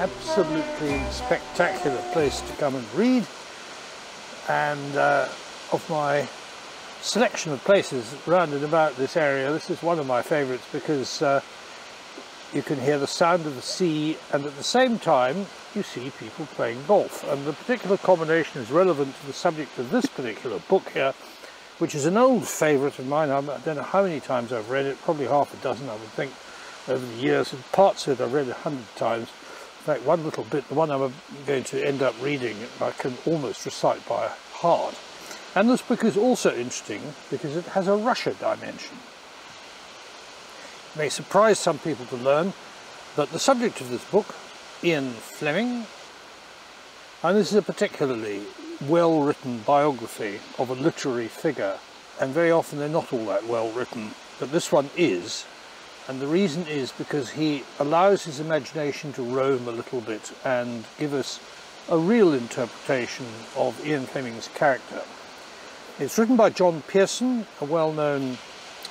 absolutely spectacular place to come and read. And uh, of my selection of places round and about this area, this is one of my favourites because uh, you can hear the sound of the sea and at the same time you see people playing golf. And the particular combination is relevant to the subject of this particular book here, which is an old favourite of mine. I don't know how many times I've read it, probably half a dozen I would think over the years, and parts of it I've read a hundred times. In fact, one little bit, the one I'm going to end up reading, I can almost recite by heart. And this book is also interesting because it has a Russia dimension. It may surprise some people to learn that the subject of this book, Ian Fleming, and this is a particularly well-written biography of a literary figure, and very often they're not all that well written, but this one is, and the reason is because he allows his imagination to roam a little bit and give us a real interpretation of Ian Fleming's character. It's written by John Pearson, a well-known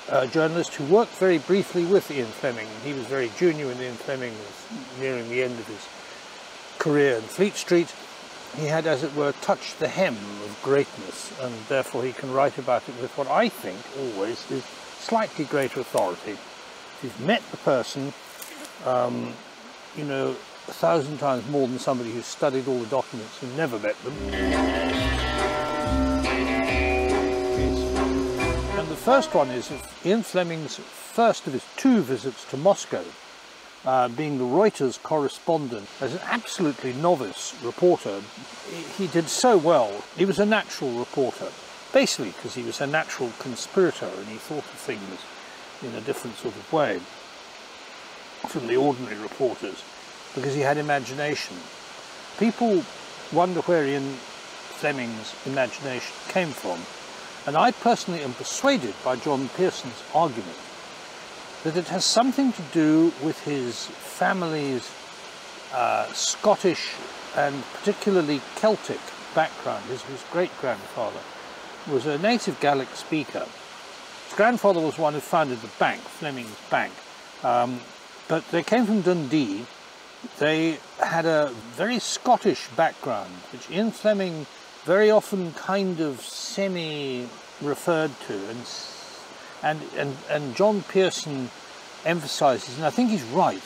uh, journalist who worked very briefly with Ian Fleming. He was very junior when Ian Fleming was nearing the end of his career in Fleet Street. He had, as it were, touched the hem of greatness, and therefore he can write about it with what I think always is slightly greater authority you've met the person, um, you know, a thousand times more than somebody who's studied all the documents and never met them. And the first one is Ian Fleming's first of his two visits to Moscow, uh, being the Reuters correspondent. As an absolutely novice reporter, he did so well. He was a natural reporter, basically because he was a natural conspirator and he thought of things in a different sort of way from the ordinary reporters because he had imagination. People wonder where Ian Fleming's imagination came from and I personally am persuaded by John Pearson's argument that it has something to do with his family's uh, Scottish and particularly Celtic background. His, his great-grandfather was a native Gaelic speaker his grandfather was one who founded the bank, Fleming's Bank. Um, but they came from Dundee. They had a very Scottish background, which Ian Fleming very often kind of semi-referred to. And, and, and, and John Pearson emphasizes, and I think he's right,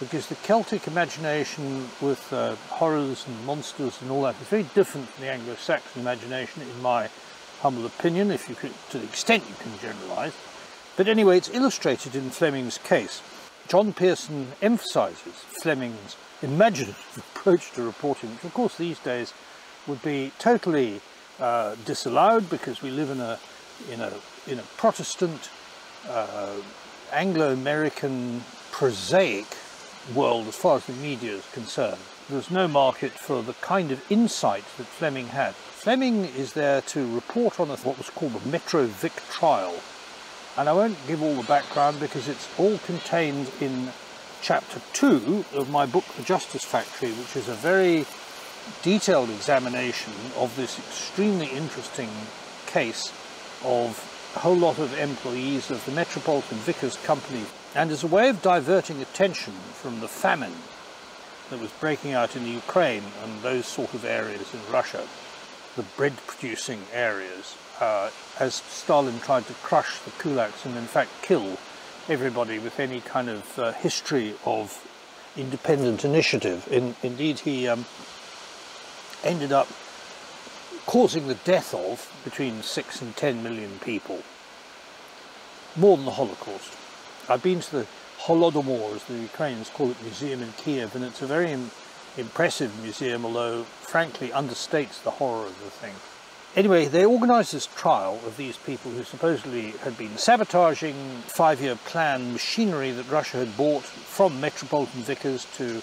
because the Celtic imagination with uh, horrors and monsters and all that is very different from the Anglo-Saxon imagination in my humble opinion, if you could, to the extent you can generalise. But anyway, it's illustrated in Fleming's case. John Pearson emphasises Fleming's imaginative approach to reporting, which of course these days would be totally uh, disallowed because we live in a, in a, in a Protestant, uh, Anglo-American, prosaic world as far as the media is concerned. There's no market for the kind of insight that Fleming had. Fleming is there to report on what was called the Metro Vic trial. And I won't give all the background because it's all contained in chapter two of my book, The Justice Factory, which is a very detailed examination of this extremely interesting case of a whole lot of employees of the Metropolitan Vickers Company and as a way of diverting attention from the famine that was breaking out in the Ukraine and those sort of areas in Russia the bread producing areas uh, as Stalin tried to crush the kulaks and in fact kill everybody with any kind of uh, history of independent initiative. In, indeed, he um, ended up causing the death of between 6 and 10 million people. More than the Holocaust. I've been to the Holodomor, as the Ukrainians call it, museum in Kiev, and it's a very impressive museum, although frankly understates the horror of the thing. Anyway, they organised this trial of these people who supposedly had been sabotaging five-year plan machinery that Russia had bought from Metropolitan Vickers to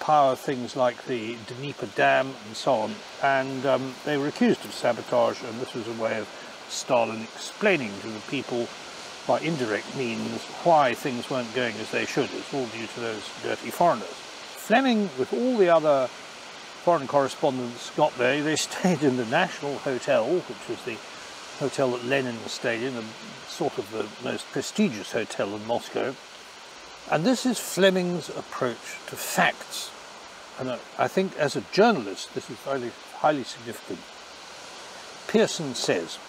power things like the Dnieper Dam and so on. And um, they were accused of sabotage, and this was a way of Stalin explaining to the people by indirect means why things weren't going as they should. It's all due to those dirty foreigners. Fleming, with all the other foreign correspondents, got there. They stayed in the National Hotel, which was the hotel that Lenin stayed in, sort of the most prestigious hotel in Moscow. And this is Fleming's approach to facts. And I think as a journalist, this is highly, highly significant. Pearson says,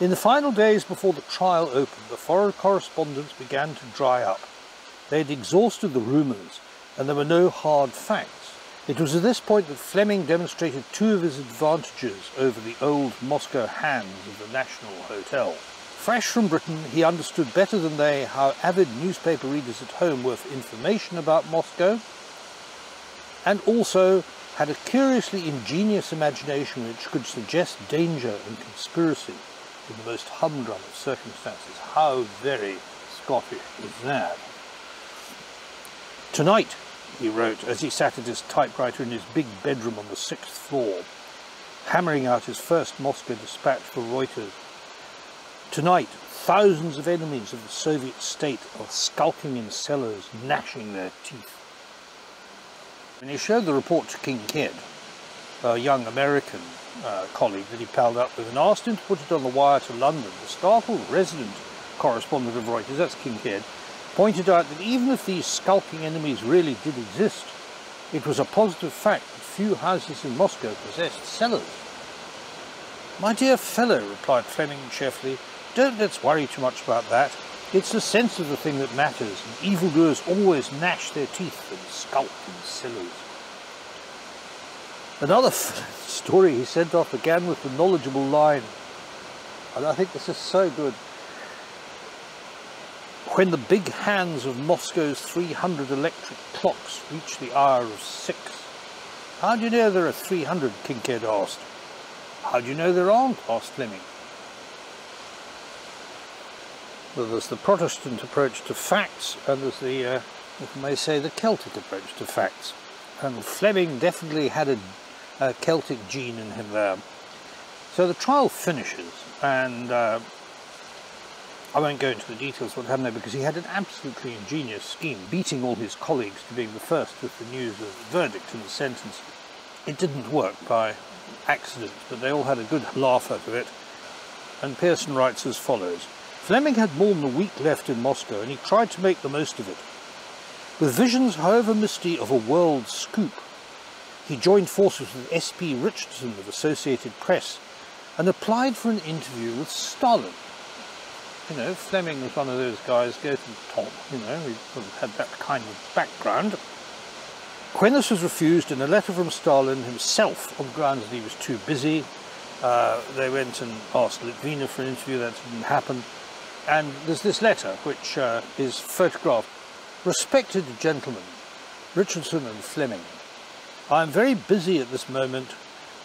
in the final days before the trial opened, the foreign correspondence began to dry up. They had exhausted the rumours, and there were no hard facts. It was at this point that Fleming demonstrated two of his advantages over the old Moscow hands of the National Hotel. Fresh from Britain, he understood better than they how avid newspaper readers at home were for information about Moscow, and also had a curiously ingenious imagination which could suggest danger and conspiracy in the most humdrum of circumstances. How very Scottish is that? Tonight, he wrote as he sat at his typewriter in his big bedroom on the sixth floor, hammering out his first Moscow dispatch for Reuters, Tonight, thousands of enemies of the Soviet state are skulking in cellars, gnashing their teeth. And he showed the report to Kincaid, a young American uh, colleague that he palled up with, and asked him to put it on the wire to London. The startled resident correspondent of Reuters, that's Kincaid, pointed out that even if these skulking enemies really did exist, it was a positive fact that few houses in Moscow possessed cellars. My dear fellow, replied Fleming cheerfully, don't let's worry too much about that. It's the sense of the thing that matters, and evildoers always gnash their teeth and skulk in cellars. Another story he sent off began with the knowledgeable line, and I think this is so good. When the big hands of Moscow's 300 electric clocks reach the hour of six. How do you know there are 300? Kincaid asked. How do you know there aren't? asked Fleming. Well, there's the Protestant approach to facts, and there's the, uh, if I may say, the Celtic approach to facts. And Fleming definitely had a, a Celtic gene in him there. So the trial finishes, and uh, I won't go into the details of what happened there because he had an absolutely ingenious scheme, beating all his colleagues to being the first with the news of the verdict and the sentence. It didn't work by accident, but they all had a good laugh out of it. And Pearson writes as follows. Fleming had more than a week left in Moscow and he tried to make the most of it. With visions, however misty, of a world scoop, he joined forces with S.P. Richardson of Associated Press and applied for an interview with Stalin. You know, Fleming was one of those guys, go to the top, you know, he had that kind of background. When this was refused in a letter from Stalin himself on grounds that he was too busy, uh, they went and asked Litvinov for an interview, that didn't happen. And there's this letter which uh, is photographed. Respected gentlemen, Richardson and Fleming, I am very busy at this moment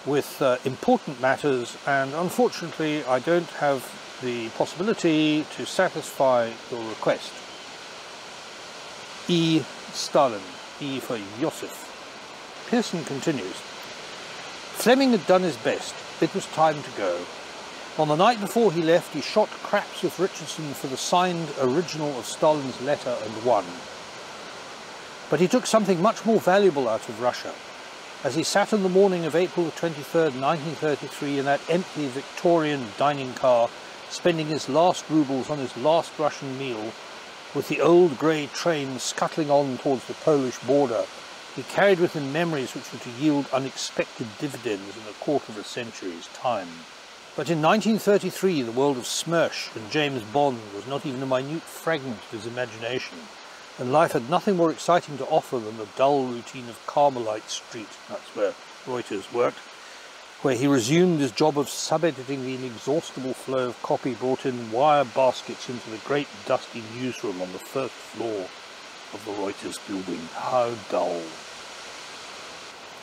with uh, important matters and unfortunately I don't have the possibility to satisfy your request. E. Stalin, E for Joseph. Pearson continues, Fleming had done his best. It was time to go. On the night before he left, he shot craps with Richardson for the signed original of Stalin's letter and won. But he took something much more valuable out of Russia. As he sat in the morning of April 23, 1933, in that empty Victorian dining car, spending his last roubles on his last Russian meal, with the old grey train scuttling on towards the Polish border, he carried with him memories which were to yield unexpected dividends in a quarter of a century's time. But in 1933, the world of Smersh and James Bond was not even a minute fragment of his imagination, and life had nothing more exciting to offer than the dull routine of Carmelite Street, that's where Reuters worked, where he resumed his job of sub-editing the inexhaustible flow of copy brought in wire baskets into the great dusty newsroom on the first floor of the Reuters building. How dull.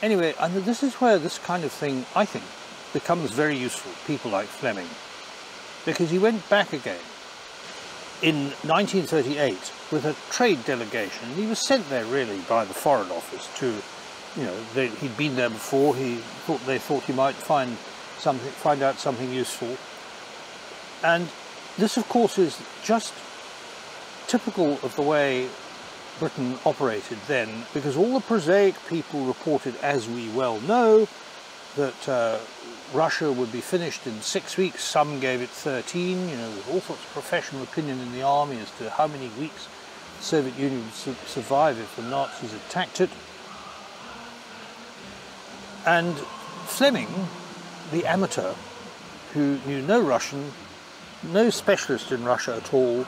Anyway, and this is where this kind of thing, I think, becomes very useful, people like Fleming, because he went back again in 1938 with a trade delegation. He was sent there really by the Foreign Office to, you know, they, he'd been there before. He thought they thought he might find something, find out something useful. And this, of course, is just typical of the way Britain operated then, because all the prosaic people reported, as we well know, that uh, Russia would be finished in six weeks. Some gave it 13. You know, there's all sorts of professional opinion in the army as to how many weeks the Soviet Union would su survive if the Nazis attacked it. And Fleming, the amateur, who knew no Russian, no specialist in Russia at all,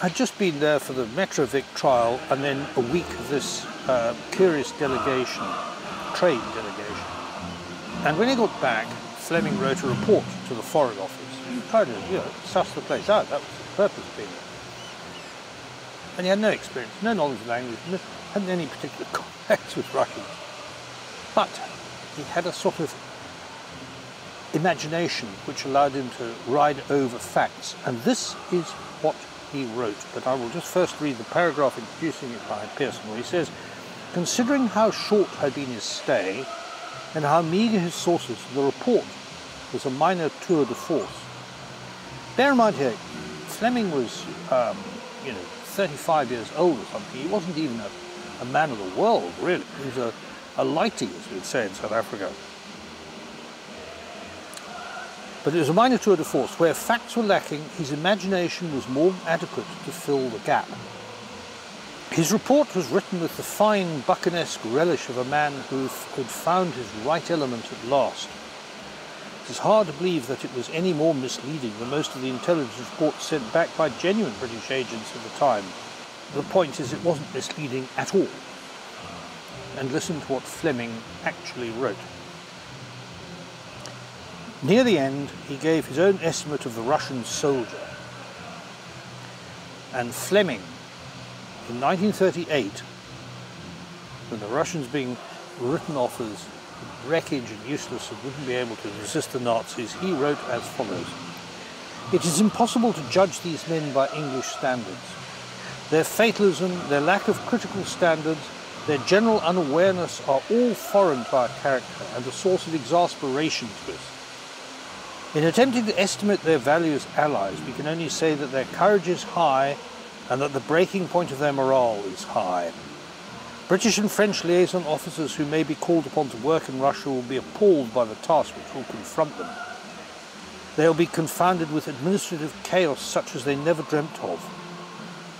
had just been there for the Metrovic trial and then a week of this uh, curious delegation, trade delegation. And when he got back, Fleming wrote a report to the Foreign Office. He tried to, you know, suss the place out. That was the purpose of being there. And he had no experience, no knowledge of language, hadn't any particular contacts with Russians. But he had a sort of imagination which allowed him to ride over facts. And this is what he wrote. But I will just first read the paragraph introducing it by Pearson, where he says, Considering how short had been his stay and how meagre his sources, the report was a minor tour de force. Bear in mind here, Fleming was, um, you know, 35 years old or something. He wasn't even a, a man of the world, really. He was a, a lighty, as we'd say in South Africa. But it was a minor tour de force. Where facts were lacking, his imagination was more adequate to fill the gap. His report was written with the fine Buchanesque relish of a man who had found his right element at last. It is hard to believe that it was any more misleading than most of the intelligence reports sent back by genuine British agents at the time. The point is it wasn't misleading at all. And listen to what Fleming actually wrote. Near the end, he gave his own estimate of the Russian soldier. And Fleming, in 1938, when the Russians being written off as wreckage and useless and wouldn't be able to resist the Nazis, he wrote as follows. It is impossible to judge these men by English standards. Their fatalism, their lack of critical standards, their general unawareness are all foreign to our character and a source of exasperation to us. In attempting to estimate their value as allies, we can only say that their courage is high and that the breaking point of their morale is high. British and French liaison officers who may be called upon to work in Russia will be appalled by the task which will confront them. They will be confounded with administrative chaos such as they never dreamt of.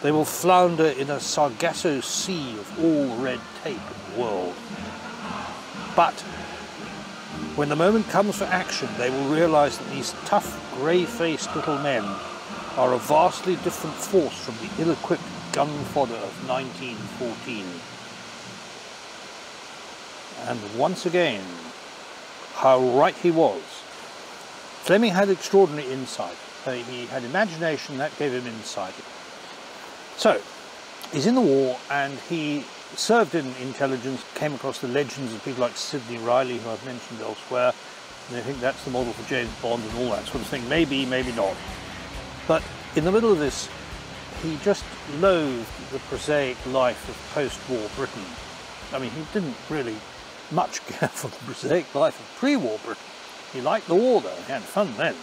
They will flounder in a Sargasso sea of all red tape in the world. But when the moment comes for action, they will realize that these tough, grey-faced little men are a vastly different force from the ill-equipped gun fodder of 1914. And once again, how right he was. Fleming had extraordinary insight. He had imagination, that gave him insight. So, he's in the war and he served in intelligence, came across the legends of people like Sidney Reilly, who I've mentioned elsewhere, and I think that's the model for James Bond and all that sort of thing. Maybe, maybe not. But in the middle of this, he just loathed the prosaic life of post-war Britain. I mean, he didn't really much care for the prosaic life of pre-war Britain. He liked the war, though. He had fun then.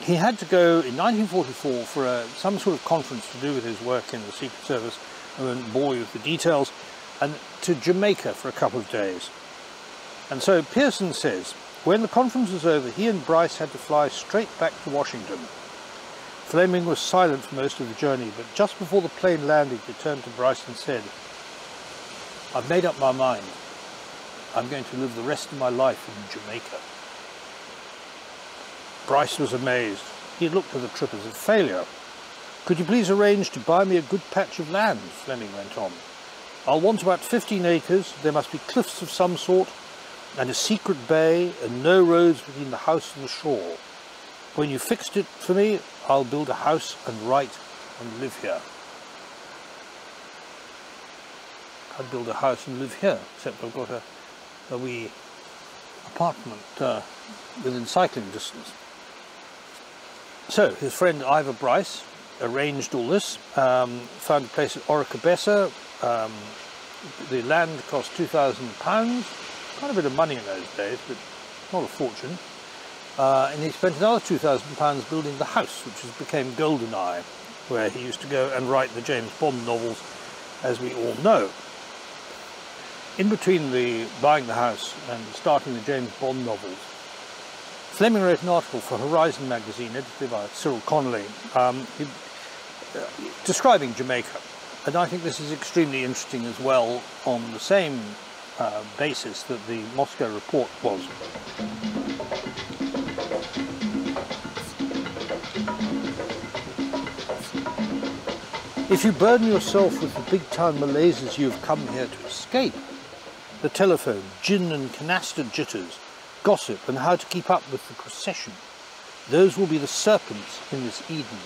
He had to go in 1944 for a, some sort of conference to do with his work in the Secret Service I won't bore you with the details, and to Jamaica for a couple of days. And so Pearson says, when the conference was over, he and Bryce had to fly straight back to Washington. Fleming was silent for most of the journey, but just before the plane landed, he turned to Bryce and said, I've made up my mind. I'm going to live the rest of my life in Jamaica. Bryce was amazed. He looked at the trip as a failure, could you please arrange to buy me a good patch of land? Fleming went on. I'll want about 15 acres. There must be cliffs of some sort, and a secret bay, and no roads between the house and the shore. When you've fixed it for me, I'll build a house and write and live here. I'd build a house and live here, except I've got a, a wee apartment uh, within cycling distance. So his friend Ivor Bryce arranged all this, um, found a place at Oracabessa. Um, the land cost £2,000, quite a bit of money in those days, but not a fortune. Uh, and he spent another £2,000 building the house, which became Goldeneye, where he used to go and write the James Bond novels, as we all know. In between the buying the house and starting the James Bond novels, Fleming wrote an article for Horizon magazine, edited by Cyril Connolly. Um, he describing Jamaica. And I think this is extremely interesting as well on the same uh, basis that the Moscow report was. If you burden yourself with the big town malaises you have come here to escape, the telephone, gin and canasta jitters, gossip and how to keep up with the procession, those will be the serpents in this Eden.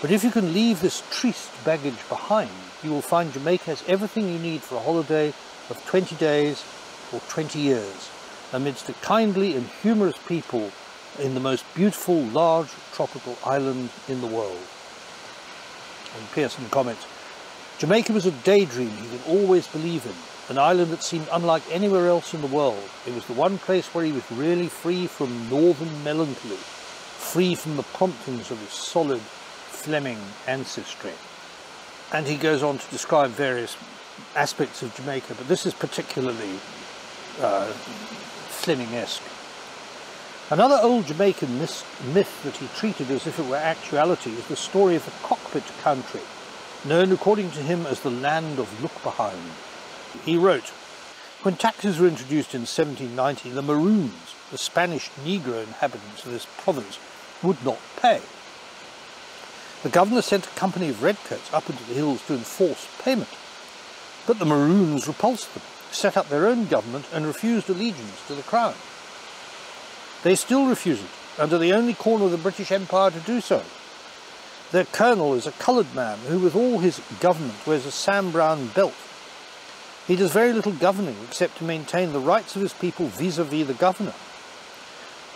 But if you can leave this triste baggage behind, you will find Jamaica has everything you need for a holiday of 20 days or 20 years, amidst a kindly and humorous people in the most beautiful large tropical island in the world. And Pearson comments, Jamaica was a daydream he could always believe in, an island that seemed unlike anywhere else in the world. It was the one place where he was really free from northern melancholy, free from the promptings of his solid Fleming ancestry. And he goes on to describe various aspects of Jamaica, but this is particularly uh, Fleming-esque. Another old Jamaican myth, myth that he treated as if it were actuality is the story of the cockpit country, known according to him as the land of look behind. He wrote, when taxes were introduced in 1790, the Maroons, the Spanish Negro inhabitants of this province, would not pay. The governor sent a company of redcoats up into the hills to enforce payment, but the Maroons repulsed them, set up their own government and refused allegiance to the crown. They still refuse it, and are the only corner of the British Empire to do so. Their colonel is a coloured man who with all his government wears a Sam Browne belt. He does very little governing except to maintain the rights of his people vis-a-vis -vis the governor.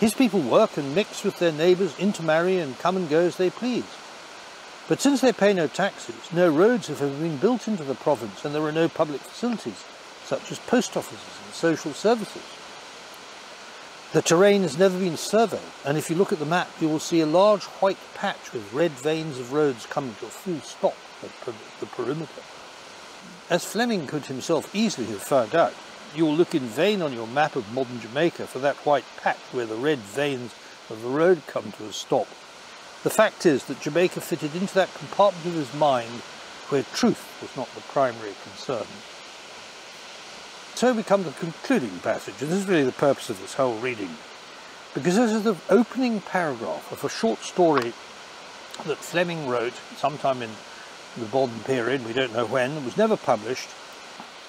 His people work and mix with their neighbours, intermarry and come and go as they please. But since they pay no taxes, no roads have ever been built into the province and there are no public facilities, such as post offices and social services. The terrain has never been surveyed, and if you look at the map, you will see a large white patch with red veins of roads coming to a full stop at the perimeter. As Fleming could himself easily have found out, you will look in vain on your map of modern Jamaica for that white patch where the red veins of the road come to a stop. The fact is that Jamaica fitted into that compartment of his mind where truth was not the primary concern. So we come to the concluding passage, and this is really the purpose of this whole reading, because this is the opening paragraph of a short story that Fleming wrote sometime in the modern period, we don't know when, it was never published,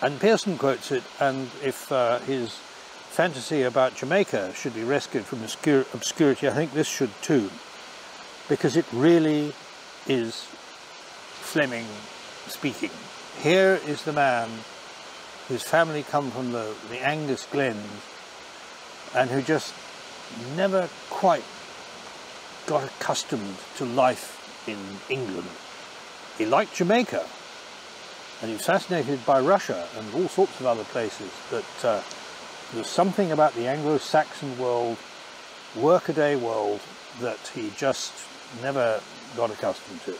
and Pearson quotes it, and if uh, his fantasy about Jamaica should be rescued from obscurity, I think this should too, because it really is Fleming speaking. Here is the man whose family come from the, the Angus Glens and who just never quite got accustomed to life in England. He liked Jamaica and he was fascinated by Russia and all sorts of other places, but uh, something about the Anglo-Saxon world, workaday world, that he just never got accustomed to.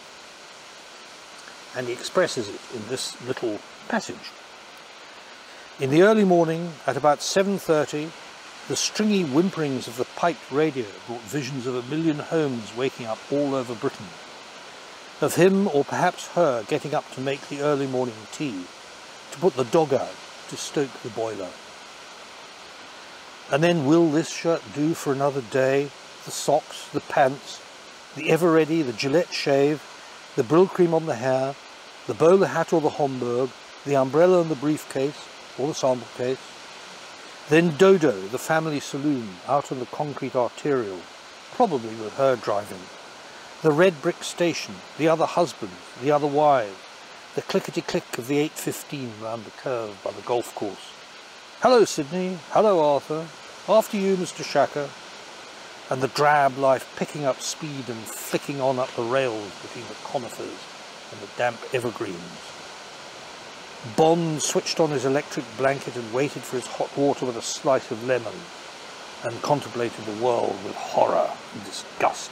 And he expresses it in this little passage. In the early morning, at about 7.30, the stringy whimperings of the piped radio brought visions of a million homes waking up all over Britain. Of him, or perhaps her, getting up to make the early morning tea, to put the dog out, to stoke the boiler. And then will this shirt do for another day? The socks, the pants, the ever-ready, the Gillette shave, the Brylcreem on the hair, the bowler hat or the Homburg, the umbrella and the briefcase, or the sample case. Then Dodo, the family saloon, out on the concrete arterial, probably with her driving. The red brick station, the other husbands, the other wives, the clickety-click of the 8.15 round the curve by the golf course. Hello, Sydney. Hello, Arthur. After you, Mr. Shaka. And the drab life picking up speed and flicking on up the rails between the conifers and the damp evergreens. Bond switched on his electric blanket and waited for his hot water with a slice of lemon and contemplated the world with horror and disgust.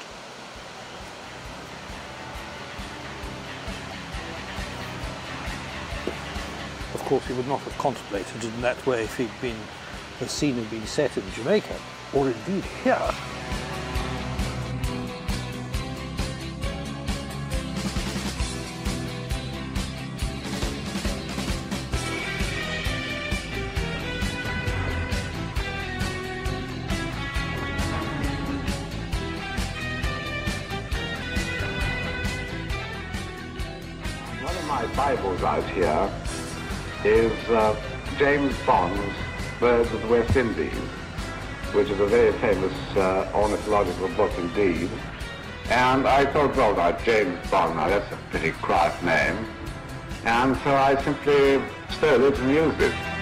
course he would not have contemplated it in that way if he'd been, the scene had been set in Jamaica, or indeed here. my Bibles out here is uh, James Bond's Birds of the West Indies, which is a very famous uh, ornithological book indeed. And I thought, well, now James Bond, now that's a pretty craft name. And so I simply stole it and used it.